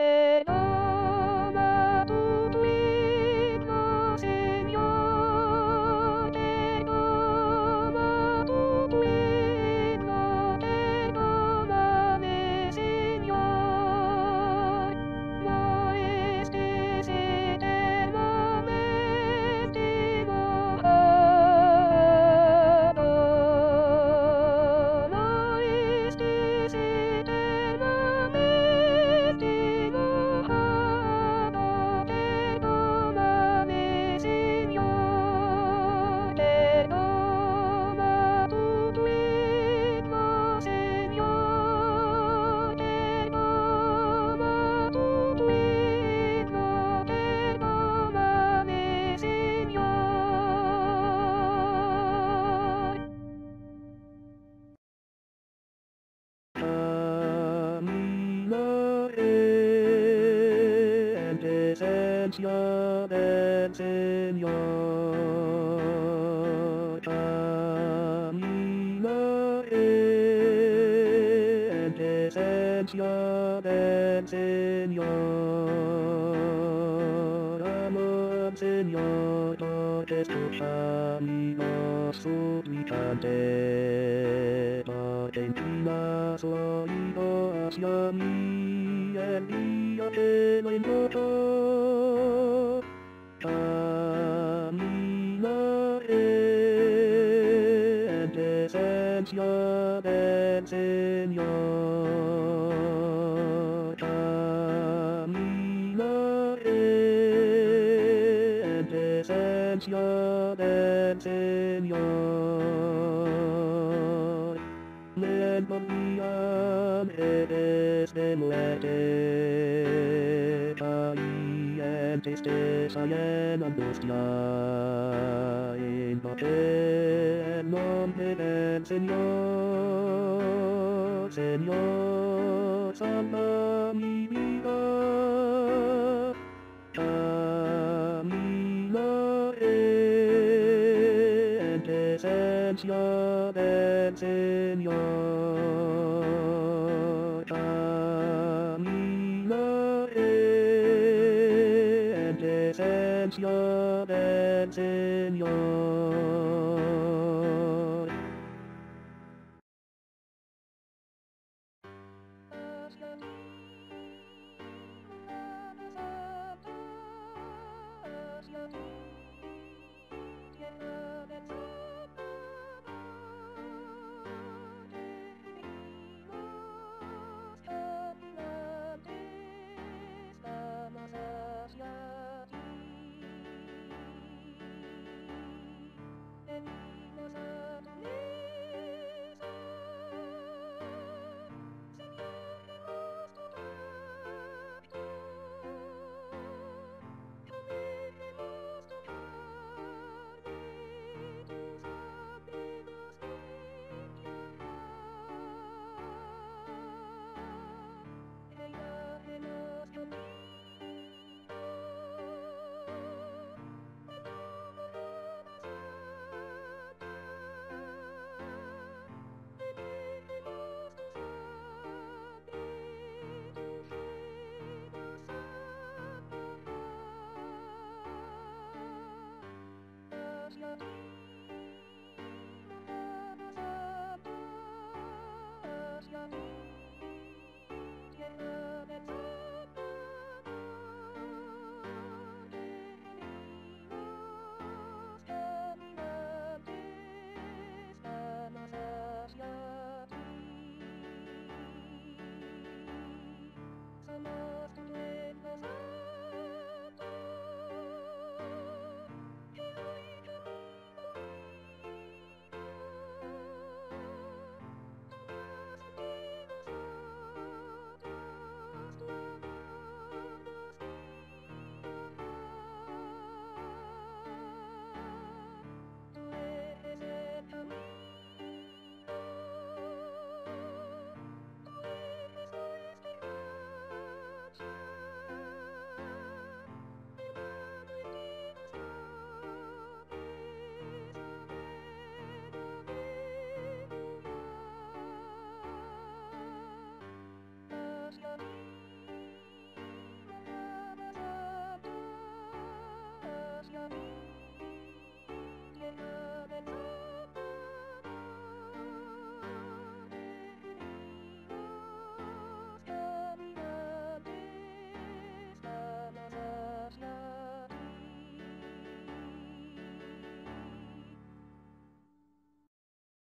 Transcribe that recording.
Te del Señor. Caminaré en del Señor. Amo al Señor, porque escucha mi voz suplicante. Porque inclina su oído hacia mí el día que lo. Caminaré en presencia del Señor. Caminaré en presencia del Señor. Me morían eres de muerte, y en angustia, invoqué el nombre del Señor, Señor, salva mi vida. Caminaré en presencia del Señor. Presencia del Hello.